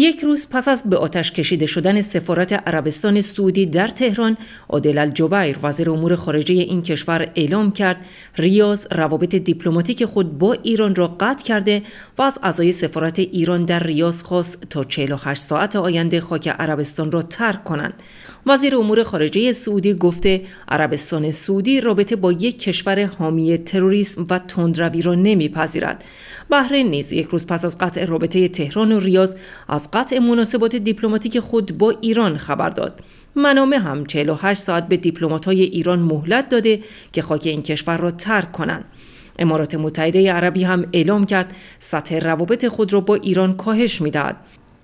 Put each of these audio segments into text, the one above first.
یک روز پس از به آتش کشیده شدن سفارت عربستان سعودی در تهران عادل الجبیر وزیر امور خارجه این کشور اعلام کرد ریاض روابط دیپلماتیک خود با ایران را قطع کرده و از اعضای سفارت ایران در ریاض خواست تا 48 ساعت آینده خاک عربستان را ترک کنند. وزیر امور خارجه سعودی گفته عربستان سعودی رابطه با یک کشور حامی تروریسم و تندروی را نمیپذیرد. بحرین نیز یک روز پس از قطع رابطه تهران و ریاض از قطع مناسبات دیپلماتیک خود با ایران خبر داد. منامه هم 48 ساعت به دیپلمات‌های ایران مهلت داده که خاک این کشور را ترک کنند. امارات متحده عربی هم اعلام کرد سطح روابط خود را با ایران کاهش می‌دهد.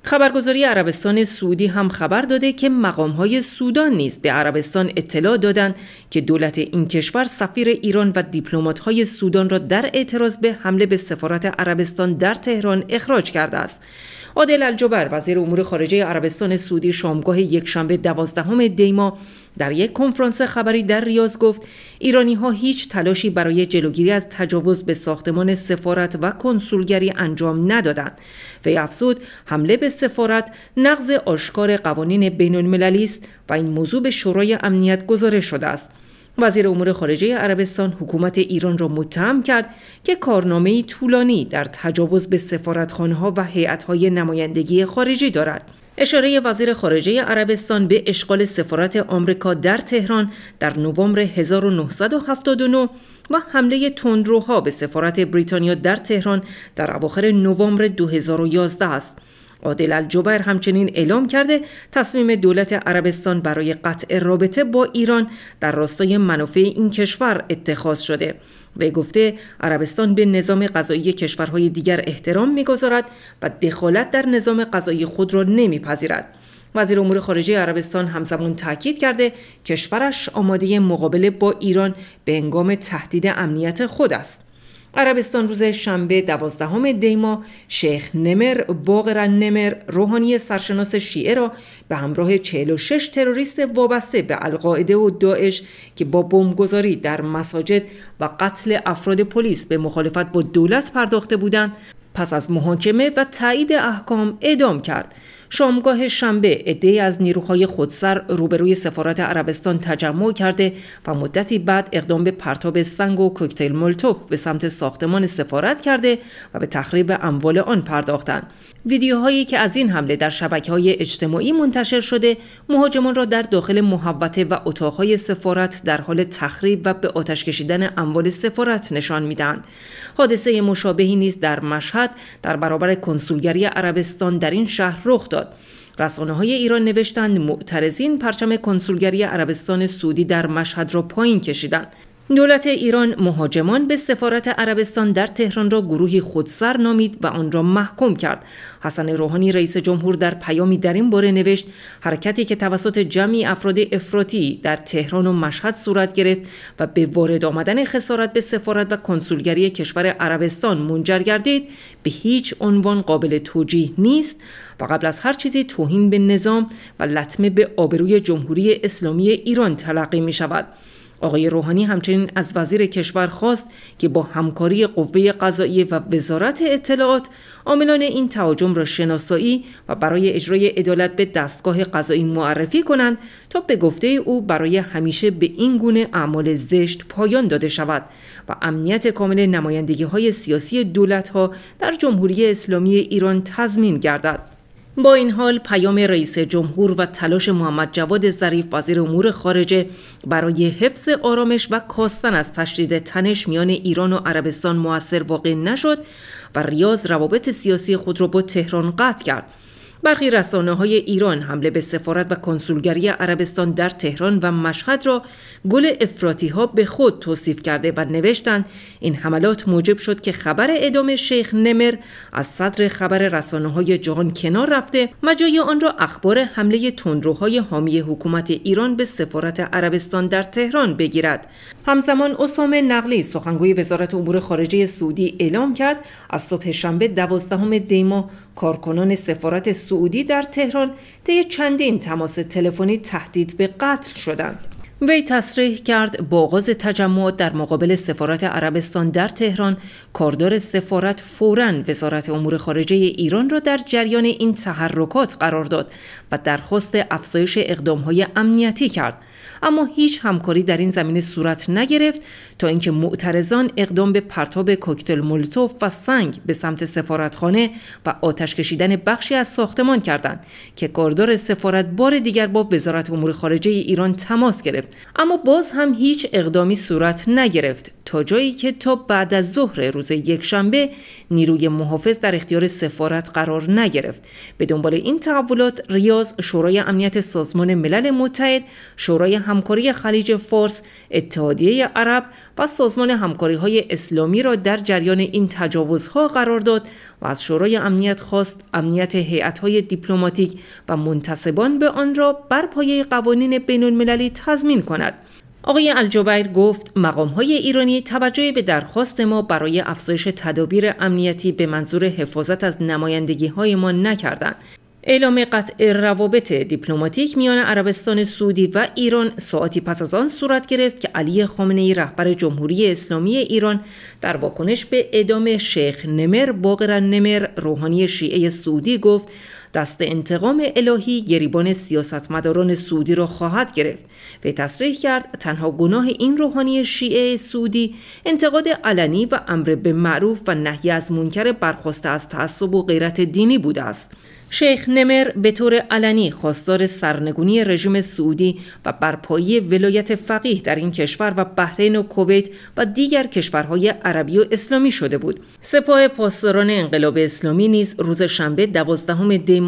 خبرگزاری عربستان سعودی هم خبر داده که های سودان نیز به عربستان اطلاع دادند که دولت این کشور سفیر ایران و های سودان را در اعتراض به حمله به سفارت عربستان در تهران اخراج کرده است. عادل الجبر وزیر امور خارجه عربستان سعودی شامگاه یکشنبه دوازدهم دیما در یک کنفرانس خبری در ریاض گفت ایرانی ها هیچ تلاشی برای جلوگیری از تجاوز به ساختمان سفارت و کنسولگری انجام ندادند. و افزود حمله به سفارت نقض آشکار قوانین بین المللی است و این موضوع به شورای امنیت گزارش شده است. وزیر امور خارجه عربستان حکومت ایران را متهم کرد که کارنامه طولانی در تجاوز به سفارتخانه و هیئت‌های نمایندگی خارجی دارد. اشاره وزیر خارجه عربستان به اشغال سفارت آمریکا در تهران در نوامبر 1979 و حمله تندروها به سفارت بریتانیا در تهران در اواخر نوامبر 2011 است. عادل الجبر همچنین اعلام کرده تصمیم دولت عربستان برای قطع رابطه با ایران در راستای منافع این کشور اتخاذ شده. و گفته عربستان به نظام غذایی کشورهای دیگر احترام می‌گذارد و دخالت در نظام غذایی خود را نمیپذیرد. وزیر امور خارجه عربستان همزمان تاکید کرده کشورش آماده مقابله با ایران به انگام تهدید امنیت خود است. عربستان روز شنبه دوازدهم دیما شیخ نمر باقر نمر روحانی سرشناس شیعه را به همراه 46 تروریست وابسته به القاعده و داعش که با بمبگذاری در مساجد و قتل افراد پلیس به مخالفت با دولت پرداخته بودند پس از محاکمه و تایید احکام اعدام کرد. شامگاه شنبه عدهای از نیروهای خودسر روبروی سفارت عربستان تجمع کرده و مدتی بعد اقدام به پرتاب سنگ و کوکتل مولتوف به سمت ساختمان سفارت کرده و به تخریب اموال آن پرداختند. ویدیوهایی که از این حمله در شبکه های اجتماعی منتشر شده مهاجمان را در داخل محوطه و اتاقهای سفارت در حال تخریب و به آتش کشیدن اموال سفارت نشان می‌دهند. حادثه مشابهی نیز در مشهد در برابر کنسولگری عربستان در این شهر رخ داد. رسانه های ایران نوشتند معترضین پرچم کنسولگری عربستان سعودی در مشهد را پایین کشیدند. دولت ایران مهاجمان به سفارت عربستان در تهران را گروهی خودسر نامید و آن را محکوم کرد. حسن روحانی رئیس جمهور در پیامی در این باره نوشت حرکتی که توسط جمعی افراد افراطی در تهران و مشهد صورت گرفت و به وارد آمدن خسارت به سفارت و کنسولگری کشور عربستان منجر گردید به هیچ عنوان قابل توجیه نیست و قبل از هر چیزی توهین به نظام و لطمه به آبروی جمهوری اسلامی ایران تلقی می شود. آقای روحانی همچنین از وزیر کشور خواست که با همکاری قوه قضایی و وزارت اطلاعات عاملان این تهاجم را شناسایی و برای اجرای عدالت به دستگاه قضایی معرفی کنند تا به گفته او برای همیشه به این گونه اعمال زشت پایان داده شود و امنیت کامل نمایندگی های سیاسی دولت ها در جمهوری اسلامی ایران تضمین گردد. با این حال پیام رئیس جمهور و تلاش محمد جواد ظریف وزیر امور خارجه برای حفظ آرامش و کاستن از تشدید تنش میان ایران و عربستان موثر واقع نشد و ریاض روابط سیاسی خود را با تهران قطع کرد. برخی رسانه های ایران حمله به سفارت و کنسولگری عربستان در تهران و مشهد را گل افراطی ها به خود توصیف کرده و نوشتند این حملات موجب شد که خبر ادامه شیخ نمر از صدر خبر رسانه های جهان کنار رفته. مجای آن را اخبار حمله تندروهای حامی حکومت ایران به سفارت عربستان در تهران بگیرد. همزمان اسامه نقلی سخنگوی وزارت امور خارجه سعودی اعلام کرد از صبح شنبه دوازدهم دیما کارکنان سفارت سعودی در تهران طی چندین تماس تلفنی تهدید به قتل شدند. وی تصریح کرد با آغاز تجمعات در مقابل سفارت عربستان در تهران. کاردار سفارت فوراً وزارت امور خارجه ایران را در جریان این تحرکات قرار داد و درخواست افزایش اقدامهای امنیتی کرد. اما هیچ همکاری در این زمینه صورت نگرفت تا اینکه معترضان اقدام به پرتاب کوکتل مولوتوف و سنگ به سمت سفارتخانه و آتش کشیدن بخشی از ساختمان کردند که کاردار سفارت بار دیگر با وزارت امور خارجه ایران تماس گرفت. اما باز هم هیچ اقدامی صورت نگرفت تا جایی که تا بعد از ظهر روز یکشنبه نیروی محافظ در اختیار سفارت قرار نگرفت. به دنبال این تحولات ریاض شورای امنیت سازمان ملل متحد شورای همکاری خلیج فارس اتحادیه عرب و سازمان همکاری های اسلامی را در جریان این تجاوزها قرار داد و از شورای امنیت خواست امنیت های دیپلماتیک و منتصبان به آن را بر پایه قوانین بین المللی تضمین کند. آقای الجبیر گفت مقام های ایرانی توجه به درخواست ما برای افزایش تدابیر امنیتی به منظور حفاظت از نمایندگی های ما نکردند. اعلام قطع روابط دیپلماتیک میان عربستان سعودی و ایران ساعتی پس از آن صورت گرفت که علی خامنه ای رهبر جمهوری اسلامی ایران در واکنش به اعدام شیخ نمر باقر نمر روحانی شیعه سعودی گفت دست انتقام الهی گریبان سیاستمداران سعودی را خواهد گرفت. و تصریح کرد تنها گناه این روحانی شیعه سعودی انتقاد علنی و امر به معروف و نهی از منکر برخواسته از تعصب و غیرت دینی بوده است. شیخ نمر به طور علنی خواستار سرنگونی رژیم سعودی و برپایی ولایت فقیه در این کشور و بحرین و کویت و دیگر کشورهای عربی و اسلامی شده بود. سپاه پاسداران انقلاب اسلامی نیز روز شنبه دوازدهم دی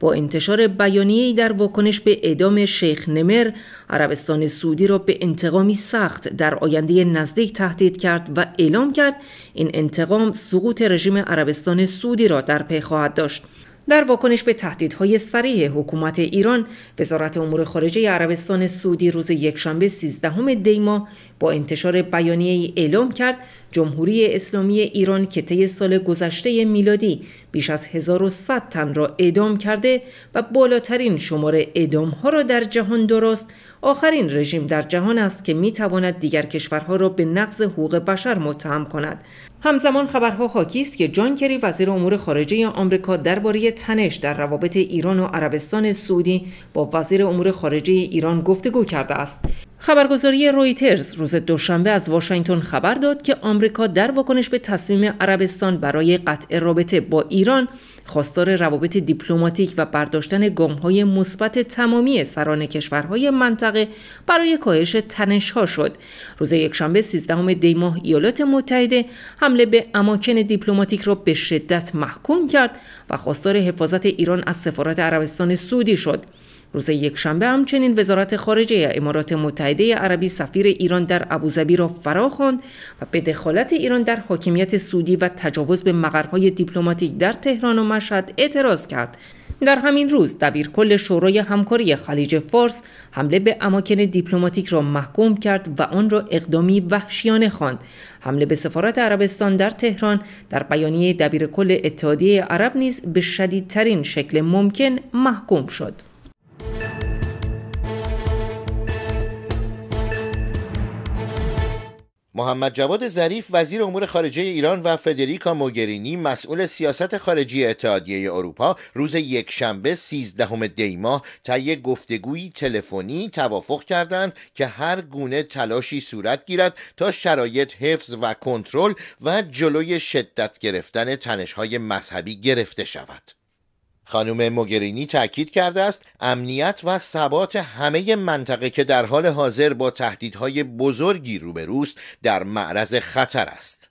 با انتشار بیانیه‌ای در واکنش به اعدام شیخ نمر عربستان سعودی را به انتقامی سخت در آینده نزدیک تهدید کرد و اعلام کرد این انتقام سقوط رژیم عربستان سعودی را در پی خواهد داشت. در واکنش به تهدیدهای سریع حکومت ایران وزارت امور خارجه عربستان سعودی روز یکشنبه 13 دی با انتشار بیانیه اعلام کرد جمهوری اسلامی ایران که طی سال گذشته میلادی بیش از 1100 تن را اعدام کرده و بالاترین شمار اعدام ها را در جهان درست آخرین رژیم در جهان است که می تواند دیگر کشورها را به نقض حقوق بشر متهم کند. همزمان خبرها حاکی است که جان کری وزیر امور خارجه آمریکا درباره تنش در روابط ایران و عربستان سعودی با وزیر امور خارجه ایران گفتگو کرده است. خبرگزاری رویترز روز دوشنبه از واشنگتن خبر داد که آمریکا در واکنش به تصمیم عربستان برای قطع رابطه با ایران خواستار روابط دیپلماتیک و برداشتن گامهای مثبت تمامی سران کشورهای منطقه برای کاهش تنشها شد. روز یکشنبه 13 دی ماه ایالات متحده حمله به اماکن دیپلماتیک را به شدت محکوم کرد و خواستار حفاظت ایران از سفارت عربستان سعودی شد. روز یکشنبه همچنین وزارت خارجه امارات متحده عربی سفیر ایران در ابوظبی را فرا خواند و به دخالت ایران در حاکمیت سعودی و تجاوز به مقرهای دیپلماتیک در تهران و مشهد اعتراض کرد. در همین روز دبیرکل شورای همکاری خلیج فارس حمله به اماکن دیپلماتیک را محکوم کرد و آن را اقدامی وحشیانه خواند. حمله به سفارت عربستان در تهران در بیانیه دبیرکل اتحادیه عرب نیز به شدیدترین شکل ممکن محکوم شد. محمد جواد ظریف وزیر امور خارجه ایران و فدریکا موگرینی مسئول سیاست خارجی اتحادیه اروپا روز یکشنبه 13 دی ماه طی گفتگویی تلفنی توافق کردند که هر گونه تلاشی صورت گیرد تا شرایط حفظ و کنترل و جلوی شدت گرفتن تنش‌های مذهبی گرفته شود. خانم موگرینی تاکید کرده است امنیت و ثبات همه منطقه که در حال حاضر با تهدیدهای بزرگی روبروست در معرض خطر است.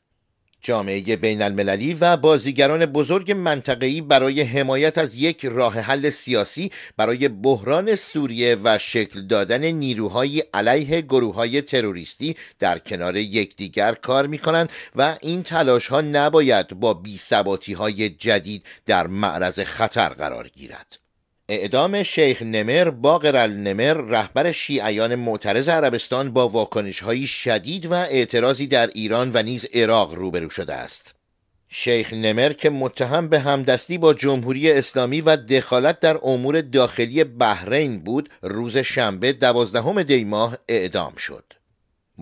جامعه بین المللی و بازیگران بزرگ منطقه‌ای برای حمایت از یک راه حل سیاسی برای بحران سوریه و شکل دادن نیروهای علیه گروه های تروریستی در کنار یکدیگر کار می کنند و این تلاش ها نباید با بی های جدید در معرض خطر قرار گیرد. اعدام شیخ نمر باقر النمر رهبر شیعیان معترض عربستان با واکنش شدید و اعتراضی در ایران و نیز عراق روبرو شده است. شیخ نمر که متهم به همدستی با جمهوری اسلامی و دخالت در امور داخلی بحرین بود روز شنبه دوازدهم دی ماه اعدام شد.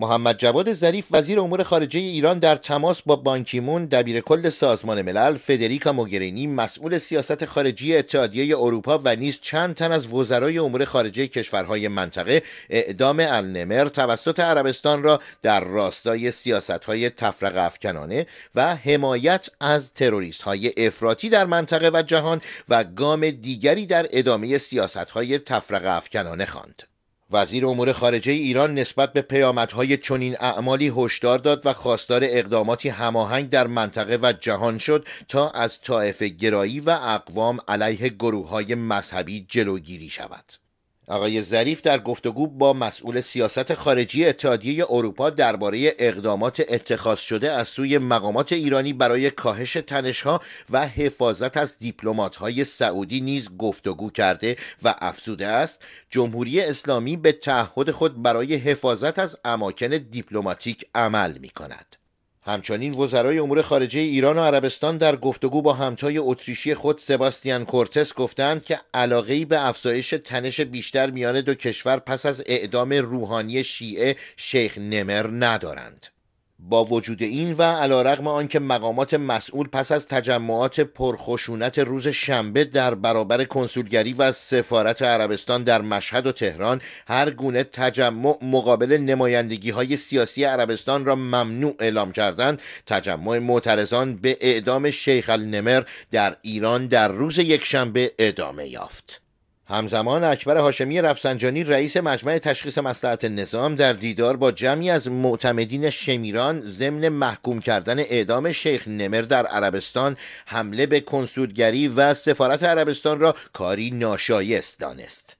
محمد جواد ظریف وزیر امور خارجه ایران در تماس با بانکیمون دبیر کل سازمان ملل فدریکا موگرینی مسئول سیاست خارجی اتحادیه اروپا و نیز چند تن از وزرای امور خارجه کشورهای منطقه اعدام النمر توسط عربستان را در راستای سیاستهای تفرق افکنانه و حمایت از تروریست های افراطی در منطقه و جهان و گام دیگری در ادامه سیاستهای تفرق افکنانه خواند. وزیر امور خارجه ایران نسبت به پیامدهای چنین اعمالی هشدار داد و خواستار اقداماتی هماهنگ در منطقه و جهان شد تا از طایف گرایی و اقوام علیه گروه های مذهبی جلوگیری شود. آقای ظریف در گفتگو با مسئول سیاست خارجی اتحادیه اروپا درباره اقدامات اتخاذ شده از سوی مقامات ایرانی برای کاهش تنشها و حفاظت از های سعودی نیز گفتگو کرده و افزوده است جمهوری اسلامی به تعهد خود برای حفاظت از اماکن دیپلماتیک عمل می کند. همچنین وزرای امور خارجه ایران و عربستان در گفتگو با همتای اتریشی خود سباستیان کورتس گفتند که علاقه به افزایش تنش بیشتر میان دو کشور پس از اعدام روحانی شیعه شیخ نمر ندارند. با وجود این و علا رقم آنکه مقامات مسئول پس از تجمعات پرخشونت روز شنبه در برابر کنسولگری و سفارت عربستان در مشهد و تهران هر گونه تجمع مقابل نمایندگی های سیاسی عربستان را ممنوع اعلام کردند. تجمع معترضان به اعدام شیخ النمر در ایران در روز یکشنبه ادامه یافت. همزمان اکبر هاشمی رفسنجانی رئیس مجمع تشخیص مسلحت نظام در دیدار با جمعی از معتمدین شمیران ضمن محکوم کردن اعدام شیخ نمر در عربستان حمله به کنسولگری و سفارت عربستان را کاری ناشایست دانست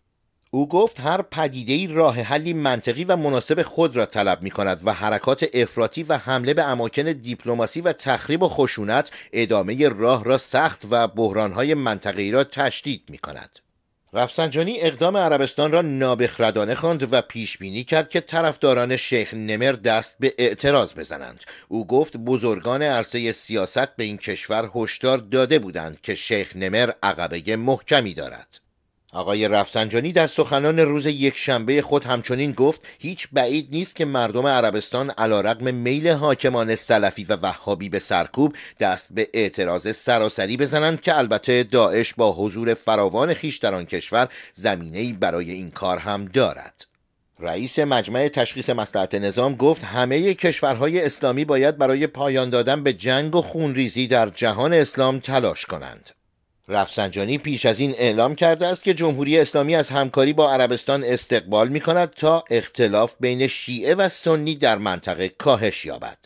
او گفت هر پدیده راه حلی منطقی و مناسب خود را طلب می کند و حرکات افراطی و حمله به اماکن دیپلماسی و تخریب و خشونت ادامه راه را سخت و بحرانهای منطقی را تشدید می کند. رفسنجانی اقدام عربستان را نابخردانه خواند و پیش بینی کرد که طرفداران شیخ نمر دست به اعتراض بزنند. او گفت بزرگان عرصه سیاست به این کشور هشدار داده بودند که شیخ نمر عقبه محکمی دارد. آقای رفسنجانی در سخنان روز یک شنبه خود همچنین گفت هیچ بعید نیست که مردم عربستان علا رقم میل حاکمان سلفی و وهابی به سرکوب دست به اعتراض سراسری بزنند که البته داعش با حضور فراوان خیش در آن کشور زمینه برای این کار هم دارد. رئیس مجمع تشخیص مسلحت نظام گفت همه کشورهای اسلامی باید برای پایان دادن به جنگ و خونریزی در جهان اسلام تلاش کنند. رفسنجانی پیش از این اعلام کرده است که جمهوری اسلامی از همکاری با عربستان استقبال می کند تا اختلاف بین شیعه و سنی در منطقه کاهش یابد.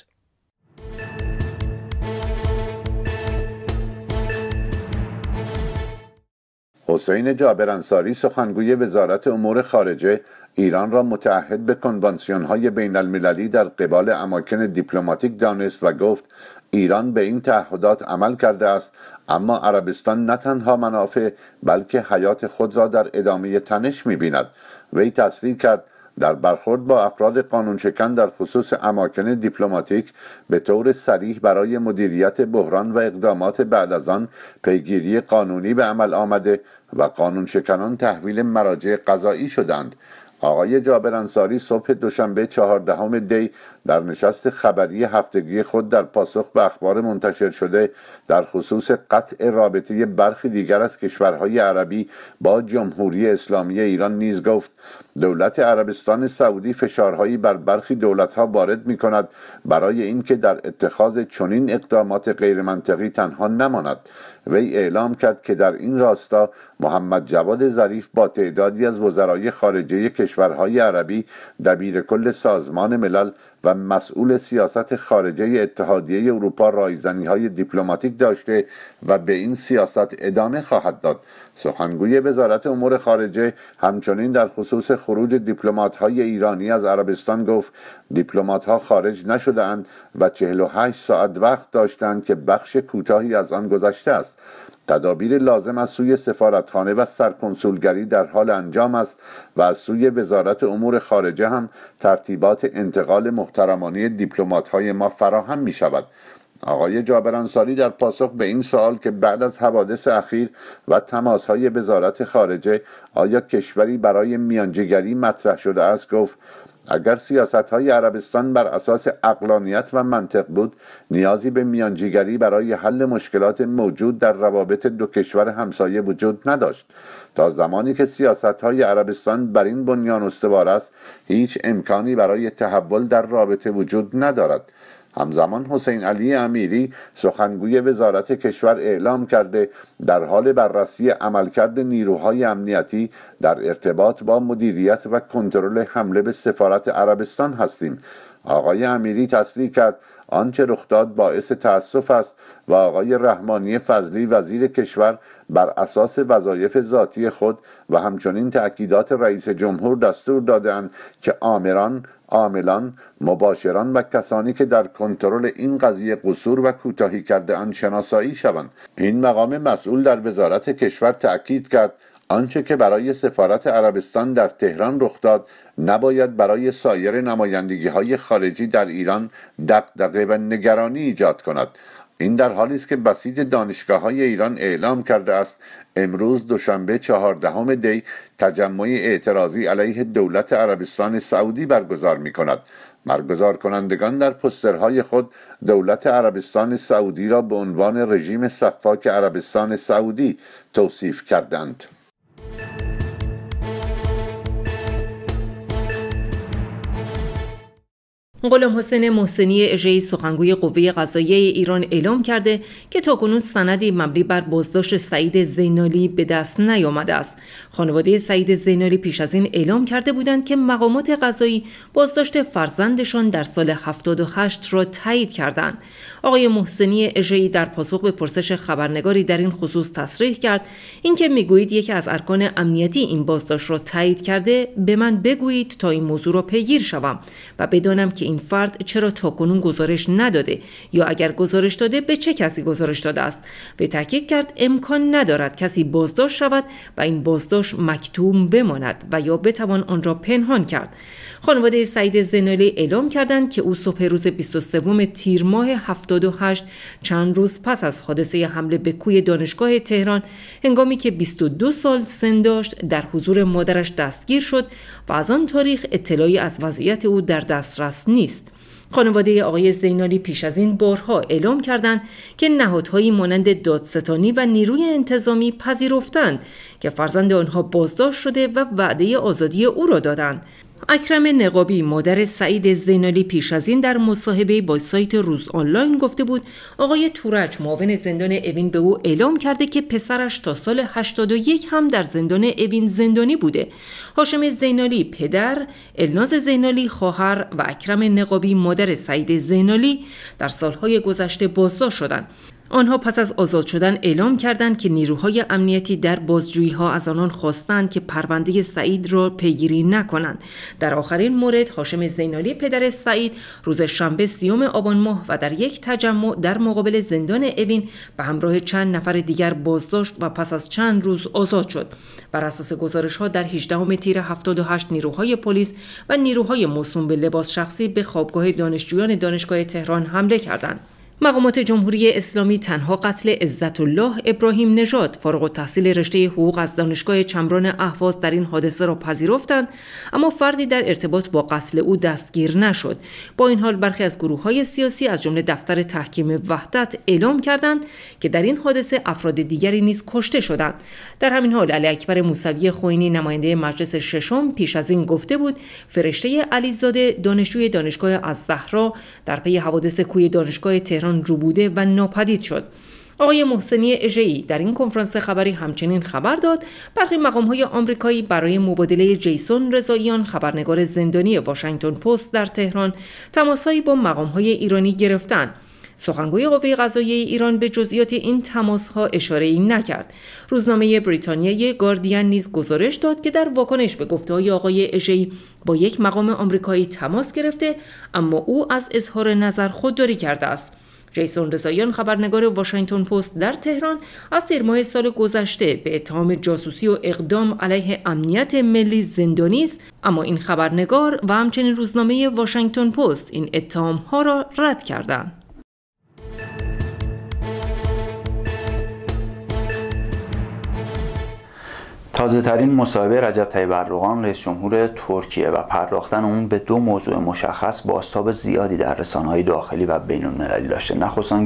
حسین جابر انصاری سخنگوی وزارت امور خارجه ایران را متعهد به کنوانسیون های بین المللی در قبال اماکن دیپلماتیک دانست و گفت ایران به این تعهدات عمل کرده است اما عربستان نه تنها منافع بلکه حیات خود را در ادامه تنش می‌بیند. وی تصریح کرد در برخورد با افراد قانون شکن در خصوص اماکن دیپلماتیک به طور سریح برای مدیریت بحران و اقدامات بعد از آن پیگیری قانونی به عمل آمده و قانون شکنان تحویل مراجع قضایی شدند. آقای جابر انصاری صبح دوشنبه چهاردهم دی در نشست خبری هفتگی خود در پاسخ به اخبار منتشر شده در خصوص قطع رابطه برخی دیگر از کشورهای عربی با جمهوری اسلامی ایران نیز گفت دولت عربستان سعودی فشارهایی بر برخی دولتها وارد می کند برای اینکه در اتخاذ چنین اقدامات غیرمنطقی تنها نماند. وی اعلام کرد که در این راستا محمد جواد ظریف با تعدادی از وزرای خارجه کشورهای عربی دبیر کل سازمان ملل و مسئول سیاست خارجه اتحادیه اروپا رایزنی های دیپلماتیک داشته و به این سیاست ادامه خواهد داد. سخنگوی وزارت امور خارجه همچنین در خصوص خروج دیپلمات های ایرانی از عربستان گفت دیپلمات ها خارج نشدهاند و 48 ساعت وقت داشتند که بخش کوتاهی از آن گذشته است. تدابیر لازم از سوی سفارتخانه و سرکنسولگری در حال انجام است و از سوی وزارت امور خارجه هم ترتیبات انتقال محترمانه دیپلمات های ما فراهم می شود آقای جابر انصاری در پاسخ به این سوال که بعد از حوادث اخیر و تماسهای وزارت خارجه آیا کشوری برای میانجیگری مطرح شده است گفت اگر سیاست های عربستان بر اساس اقلانیت و منطق بود نیازی به میانجیگری برای حل مشکلات موجود در روابط دو کشور همسایه وجود نداشت. تا زمانی که سیاست های عربستان بر این بنیان استوار است هیچ امکانی برای تحول در رابطه وجود ندارد. همزمان حسین علی امیری سخنگوی وزارت کشور اعلام کرده در حال بررسی عملکرد نیروهای امنیتی در ارتباط با مدیریت و کنترل حمله به سفارت عربستان هستیم. آقای امیری تصریح کرد آنچه رخ داد باعث تأسف است و آقای رحمانی فضلی وزیر کشور بر اساس وظایف ذاتی خود و همچنین تأکیدات رئیس جمهور دستور دادند که آمران عاملان مباشران و کسانی که در کنترل این قضیه قصور و کوتاهی کرده آن شناسایی شوند. این مقام مسئول در وزارت کشور تأکید کرد آنچه که برای سفارت عربستان در تهران رخ داد نباید برای سایر نمایندگی های خارجی در ایران دقدقه و نگرانی ایجاد کند. این در حالی است که بسیج دانشگاه های ایران اعلام کرده است امروز دوشنبه چهاردهم دی تجمع اعتراضی علیه دولت عربستان سعودی برگزار می کند برگزار کنندگان در پسترهای خود دولت عربستان سعودی را به عنوان رژیم صفاک عربستان سعودی توصیف کردند. غلام حسین محسنی اژه‌ای سخنگوی قوه قضاییه ایران اعلام کرده که تاکنون سندی مبنی بر بازداشت سعید زینالی به دست نیامده است. خانواده سعید زینالی پیش از این اعلام کرده بودند که مقامات قضایی بازداشت فرزندشان در سال 78 را تایید کردند. آقای محسنی اژه‌ای در پاسخ به پرسش خبرنگاری در این خصوص تصریح کرد اینکه می‌گویید یکی از ارکان امنیتی این بازداشت را تایید کرده به من بگویید تا این موضوع را پیگیر شوم و بدانم که این فرد چرا تاکنون گزارش نداده یا اگر گزارش داده به چه کسی گزارش داده است؟ به تاکید کرد امکان ندارد کسی بازداشت شود و این بازداشت مکتوم بماند و یا بتوان آن را پنهان کرد. خانواده سعید زنالی اعلام کردند که او صبح روز 23 تیر ماه 78 چند روز پس از حادثه حمله به کوی دانشگاه تهران هنگامی که 22 سال سن داشت در حضور مادرش دستگیر شد و از آن تاریخ اطلاعی از وضعیت او در دسترس نیست. نیست. خانواده آقای زینالی پیش از این بارها اعلام کردند که نهادهایی مانند دادستانی و نیروی انتظامی پذیرفتند که فرزند آنها بازداشت شده و وعده آزادی او را دادند اکرم نقابی مادر سعید زینالی پیش از این در مصاحبه با سایت روز آنلاین گفته بود آقای تورج معاون زندان اوین به او اعلام کرده که پسرش تا سال 81 هم در زندان اوین زندانی بوده. هاشم زینالی پدر الناز زینالی خواهر و اکرم نقابی مادر سعید زینالی در سالهای گذشته بازداشت شدند. آنها پس از آزاد شدن اعلام کردند که نیروهای امنیتی در بازجویی ها از آنان خواستند که پرونده سعید را پیگیری نکنند. در آخرین مورد هاشم زینالی پدر سعید روز شنبه سیوم آبان ماه و در یک تجمع در مقابل زندان اوین به همراه چند نفر دیگر بازداشت و پس از چند روز آزاد شد. بر اساس گزارش ها در 18 تیر 78 نیروهای پلیس و نیروهای موسوم به لباس شخصی به خوابگاه دانشجویان دانشگاه تهران حمله کردند. مقامات جمهوری اسلامی تنها قتل عزت الله ابراهیم نژاد فارغ التحصیل رشته حقوق از دانشگاه چمران اهواز در این حادثه را پذیرفتند اما فردی در ارتباط با قتل او دستگیر نشد. با این حال برخی از گروه های سیاسی از جمله دفتر تحکیم وحدت اعلام کردند که در این حادثه افراد دیگری نیز کشته شدند. در همین حال علی اکبر موسوی خوینی نماینده مجلس ششم پیش از این گفته بود فرشته علیزاده دانشجوی دانشگاه از زهرا در پی حوادث کوی دانشگاه تهران رو بوده و ناپدید شد آقای محسنی اژه‌ای در این کنفرانس خبری همچنین خبر داد برخی های آمریکایی برای مبادله جیسون رضاییان خبرنگار زندانی واشنگتن پست در تهران تماسهایی با های ایرانی گرفتند سخنگوی قوه قضاییه ایران به جزئیات این تماس ها اشاره ای نکرد. روزنامه بریتانیای گاردین نیز گزارش داد که در واکنش به گفته های آقای اژه‌ای با یک مقام آمریکایی تماس گرفته اما او از اظهار نظر خودداری کرده است. جیسون رضاییان خبرنگار واشنگتن پست در تهران از تیر ماه سال گذشته به اتهام جاسوسی و اقدام علیه امنیت ملی زندانی است. اما این خبرنگار و همچنین روزنامه واشنگتن پست این اتهام ها را رد کردند. تازه ترین مصاحبه رجب طیب اردوغان رئیس جمهور ترکیه و پرداختن اون به دو موضوع مشخص باستاب زیادی در رسانه‌های داخلی و بین المللی داشته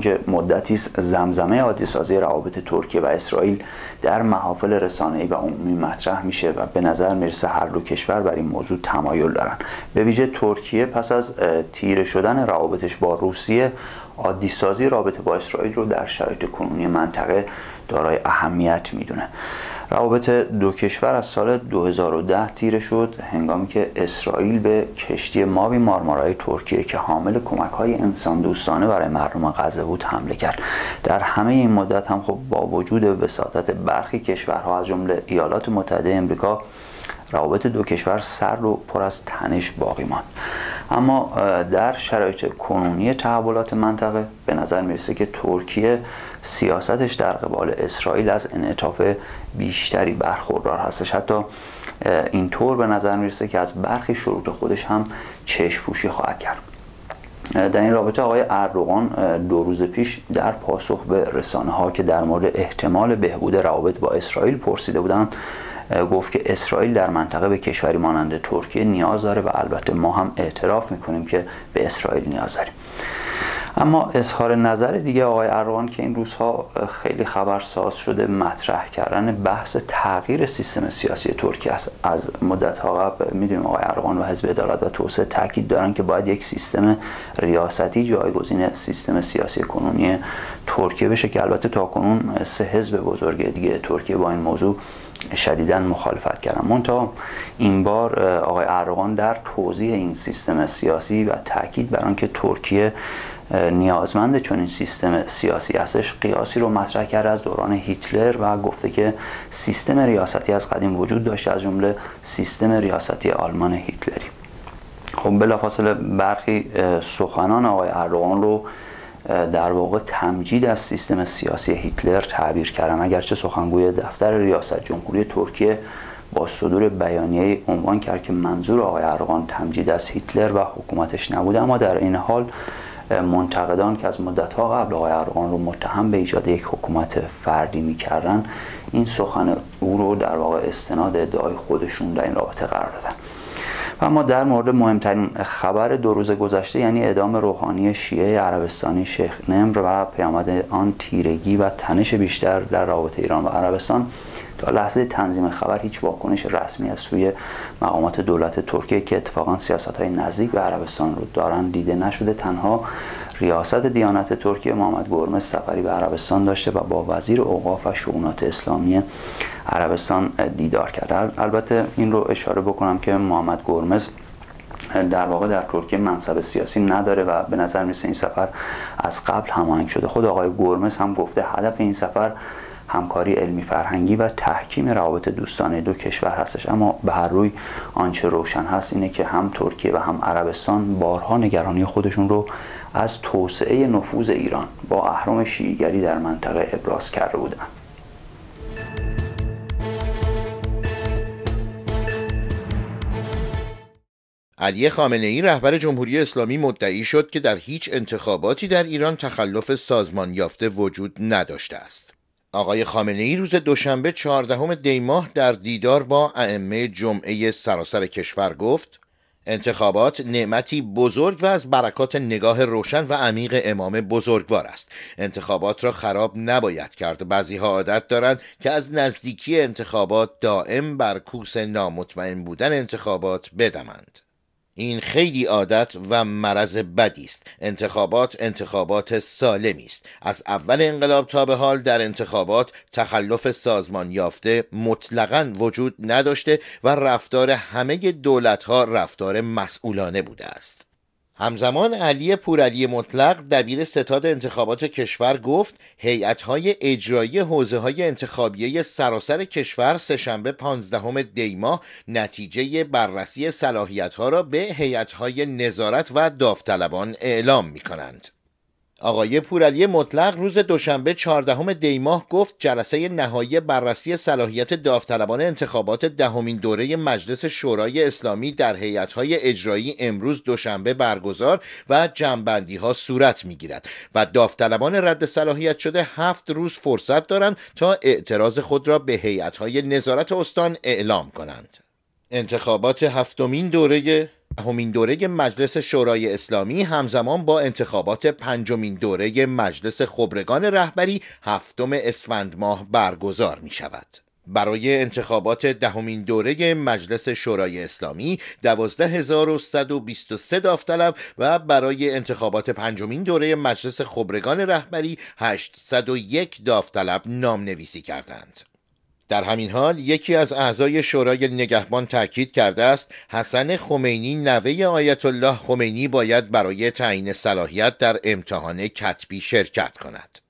که مدتی زمزمه عادی سازی روابط ترکیه و اسرائیل در محافل رسانه‌ای و عمومی مطرح میشه و به نظر می‌رسه هر دو کشور بر این موضوع تمایل دارن. به ویژه ترکیه پس از تیره شدن روابطش با روسیه عادی سازی رابطه با اسرائیل رو در شرایط کنونی منطقه دارای اهمیت می‌دونه. روابط دو کشور از سال 2010 تیره شد. هنگامی که اسرائیل به کشتی ماوی مارمارای ترکیه که حامل کمک های انسان دوستانه برای مردم غزه بود حمله کرد. در همه این مدت هم خب با وجود وساطت برخی کشورها از جمله ایالات متحده امریکا روابط دو کشور سر و پر از تنش باقی ماند. اما در شرایط کنونی تحولات منطقه به نظر می‌رسه که ترکیه سیاستش در قبال اسرائیل از انعطاف بیشتری برخوردار هستش. حتی اینطور به نظر می‌رسه که از برخی شروط خودش هم چشم پوشی خواهد کرد. در این رابطه آقای اردوغان دو روز پیش در پاسخ به رسانه ها که در مورد احتمال بهبود روابط با اسرائیل پرسیده بودند گفت که اسرائیل در منطقه به کشوری مانند ترکیه نیاز داره و البته ما هم اعتراف می‌کنیم که به اسرائیل نیاز داریم. اما اظهار نظر دیگه آقای اردوغان که این روزها خیلی خبرساز شده مطرح کردن بحث تغییر سیستم سیاسی ترکیه است. از مدت ها قبل می‌دونیم آقای اردوغان و حزب عدالت و توسعه تاکید دارن که باید یک سیستم ریاستی جایگزین سیستم سیاسی کنونی ترکیه بشه که البته تا کنون سه حزب بزرگ دیگه ترکیه با این موضوع شدیدا مخالفت کردن. منتها این بار آقای اردوغان در توضیح این سیستم سیاسی و تاکید بر آنکه ترکیه نیازمند چون این سیستم سیاسی هستش. قیاسی رو مطرح کرده از دوران هیتلر و گفته که سیستم ریاستی از قدیم وجود داشته از جمله سیستم ریاستی آلمان هیتلری. خب بلافاصله برخی سخنان آقای اردوغان رو در واقع تمجید از سیستم سیاسی هیتلر تعبیر کردن. اگرچه سخنگوی دفتر ریاست جمهوری ترکیه با صدور بیانیه عنوان کرد که منظور آقای اردوغان تمجید از هیتلر و حکومتش نبوده اما در این حال منتقدان که از مدتها قبل آقای اردوغان رو متهم به ایجاد یک حکومت فردی می‌کردن این سخن او رو در واقع استناد ادعای خودشون در این رابطه قرار دادن. و اما در مورد مهمترین خبر دو روز گذشته یعنی اعدام روحانی شیعه عربستانی شیخ نمر و پیامد آن تیرگی و تنش بیشتر در رابطه ایران و عربستان لحظه تنظیم خبر هیچ واکنش رسمی از سوی مقامات دولت ترکیه که اتفاقا سیاست های نزدیک به عربستان رو دارن دیده نشده. تنها ریاست دیانت ترکیه محمد گرمز سفری به عربستان داشته و با وزیر اوقاف و شؤونات اسلامی عربستان دیدار کرد البته این رو اشاره بکنم که محمد گرمز در واقع در ترکیه منصب سیاسی نداره و به نظر میسه این سفر از قبل هماهنگ شده. خود آقای گرمز هم گفته هدف این سفر همکاری علمی فرهنگی و تحکیم روابط دوستانه دو کشور هستش اما به هر روی آنچه روشن هست اینه که هم ترکیه و هم عربستان بارها نگرانی خودشون رو از توسعه نفوذ ایران با اهرام شیعیگری در منطقه ابراز کرده بودند علی خامنه ای رهبر جمهوری اسلامی مدعی شد که در هیچ انتخاباتی در ایران تخلف سازمان یافته وجود نداشته است. آقای خامنه ای روز دوشنبه 14 دیماه در دیدار با ائمه جمعه سراسر کشور گفت انتخابات نعمتی بزرگ و از برکات نگاه روشن و عمیق امام بزرگوار است. انتخابات را خراب نباید کرد. بعضی ها عادت دارند که از نزدیکی انتخابات دائم بر کوس نامطمئن بودن انتخابات بدمند. این خیلی عادت و مرض بدی است. انتخابات انتخابات سالمی است. از اول انقلاب تا به حال در انتخابات تخلف سازمان یافته مطلقا وجود نداشته و رفتار همه دولت ها رفتار مسئولانه بوده است. همزمان علی پورعلی مطلق دبیر ستاد انتخابات کشور گفت هیئت‌های اجرایی حوزه های انتخابیه سراسر کشور سهشنبه 15 دیما نتیجه بررسی صلاحیت‌ها را به هیئت‌های نظارت و داوطلبان اعلام می‌کنند. آقای پورعلی مطلق روز دوشنبه 14 دی ماه گفت جلسه نهایی بررسی صلاحیت داوطلبان انتخابات دهمین دوره مجلس شورای اسلامی در هیئت‌های اجرایی امروز دوشنبه برگزار و جنبندی ها صورت می‌گیرد و داوطلبان رد صلاحیت شده هفت روز فرصت دارند تا اعتراض خود را به هیئت‌های نظارت استان اعلام کنند. انتخابات هفتمین دوره همین دوره مجلس شورای اسلامی همزمان با انتخابات پنجمین دوره مجلس خبرگان رهبری هفتم اسفند ماه برگزار می شود. برای انتخابات دهمین دوره مجلس شورای اسلامی 12123 داوطلب و برای انتخابات پنجمین دوره مجلس خبرگان رهبری 801 داوطلب نام نویسی کردند. در همین حال یکی از اعضای شورای نگهبان تاکید کرده است حسن خمینی نوه آیت الله خمینی باید برای تعیین صلاحیت در امتحان کتبی شرکت کند.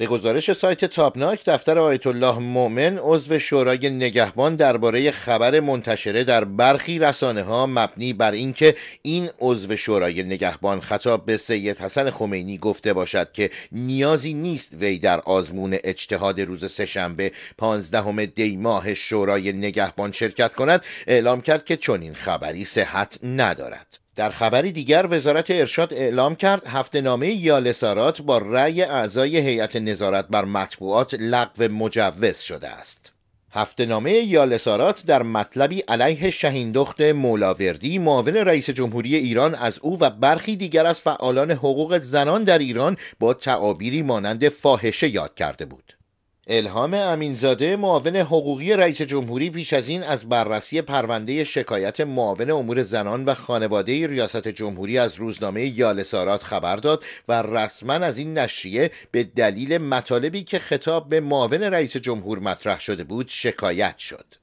به گزارش سایت تابناک دفتر آیت الله مؤمن عضو شورای نگهبان درباره خبر منتشره در برخی رسانه ها مبنی بر اینکه این عضو شورای نگهبان خطاب به سید حسن خمینی گفته باشد که نیازی نیست وی در آزمون اجتهاد روز سهشنبه 15 دی ماه شورای نگهبان شرکت کند. اعلام کرد که چنین خبری صحت ندارد. در خبری دیگر وزارت ارشاد اعلام کرد هفته نامه یالسارات با رأی اعضای هیئت نظارت بر مطبوعات لغو مجوز شده است. هفته نامه یالسارات در مطلبی علیه شهیندخت مولاوردی معاون رئیس جمهوری ایران از او و برخی دیگر از فعالان حقوق زنان در ایران با تعابیری مانند فاحشه یاد کرده بود. الهام امینزاده معاون حقوقی رئیس جمهوری پیش از این از بررسی پرونده شکایت معاون امور زنان و خانواده ریاست جمهوری از روزنامه یالسارات خبر داد و رسما از این نشریه به دلیل مطالبی که خطاب به معاون رئیس جمهور مطرح شده بود شکایت شد.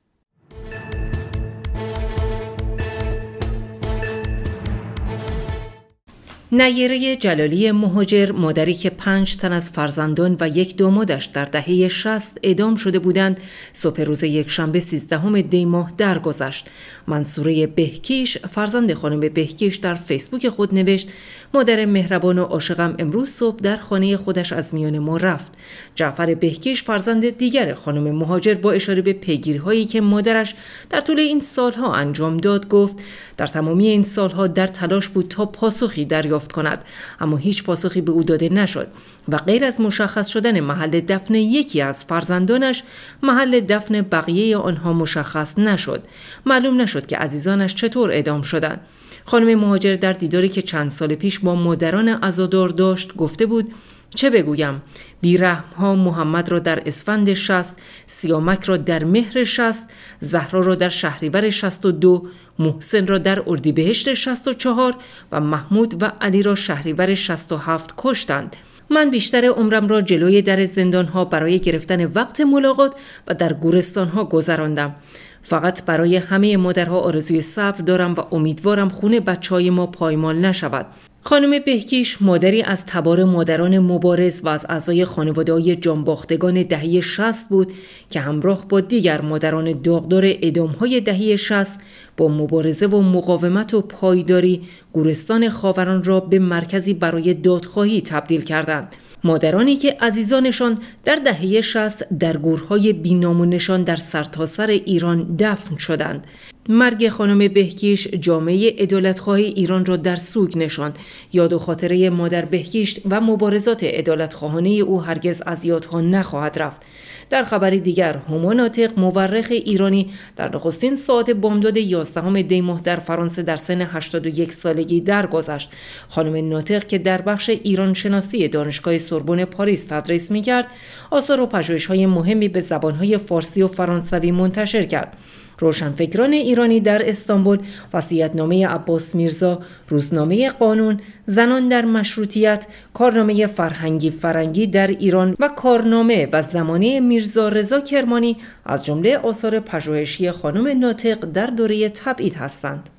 نیره جلالی مهاجر مادری که پنج تن از فرزندان و یک دامادش در دهه شست ادام شده بودند صبح روز یکشنبه سیزدهم دی ماه درگذشت. منصوره بهکیش فرزند خانم بهکیش در فیسبوک خود نوشت مادر مهربان و عاشقم امروز صبح در خانه خودش از میان ما رفت. جعفر بهکیش فرزند دیگر خانم مهاجر با اشاره به پیگیرهایی که مادرش در طول این سالها انجام داد گفت در تمامی این سالها در تلاش بود تا پاسخی دریافت کند اما هیچ پاسخی به او داده نشد و غیر از مشخص شدن محل دفن یکی از فرزندانش محل دفن بقیه آنها مشخص نشد. معلوم نشد که عزیزانش چطور اعدام شدند. خانم مهاجر در دیداری که چند سال پیش با مادران عزادار داشت گفته بود چه بگویم؟ بیرحم ها محمد را در اسفند شست سیامک را در مهر شست زهرا را در شهریور شست و دو محسن را در اردیبهشت شست و چهار و محمود و علی را شهریور شست و هفت کشتند. من بیشتر عمرم را جلوی در زندان ها برای گرفتن وقت ملاقات و در گورستان ها گذراندم. فقط برای همه مادرها آرزوی صبر دارم و امیدوارم خون بچه های ما پایمال نشود. خانم بهکیش مادری از تبار مادران مبارز و از اعضای خانواده های جانباختگان دهی شست بود که همراه با دیگر مادران داغدار ادام های دهی شست با مبارزه و مقاومت و پایداری گورستان خاوران را به مرکزی برای دادخواهی تبدیل کردند. مادرانی که عزیزانشان در دهه شست در گورهای بینام و در سرتاسر سر ایران دفن شدند مرگ خانم بهکیش جامعه ادالتخواه ایران را در سوگ نشاند. یاد و خاطره مادر بهکیش و مبارزات ادالتخواهانه او هرگز از یادها نخواهد رفت. در خبری دیگر هما ناطق مورخ ایرانی در نخستین ساعت بامداد 11 دی ماه در فرانسه در سن 81 سالگی درگذشت. خانم ناطق که در بخش ایران شناسی دانشگاه سوربن پاریس تدریس می‌کرد آثار و پژوهش‌های مهمی به زبانهای فارسی و فرانسوی منتشر کرد. روشنفکران ایرانی در استانبول وصیت‌نامه عباس میرزا روزنامه قانون زنان در مشروطیت کارنامه فرهنگی فرنگی در ایران و کارنامه و زمانه میرزا رضا کرمانی از جمله آثار پژوهشی خانم ناطق در دوره تبعید هستند.